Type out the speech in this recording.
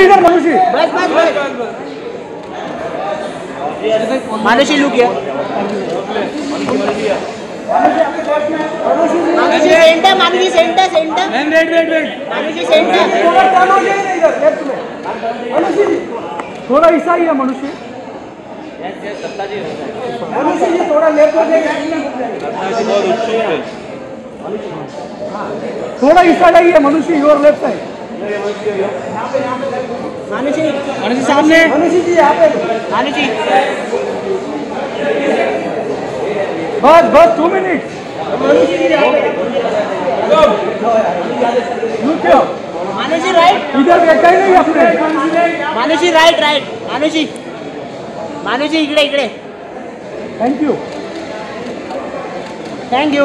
इधर मानुषी लुक है Manushi centre Manushi centre centre. Wait wait wait Manushi centre. थोड़ा ऐसा ही है मनुष्य। मनुष्य थोड़ा लेफ़्ट हो जाइए। थोड़ा इस साइड आइए मनुष्य योर लेफ़्ट साइड मानुषी मनुष्य सामने। मनुष्य जी यहाँ पे। मानुषी। बस बस टू मिनट मानुषी राइट इधर देखा ही नहीं आपने मानुषी राइट राइट मानुषी। मानुषी इकडे इकडे। Thank you thank you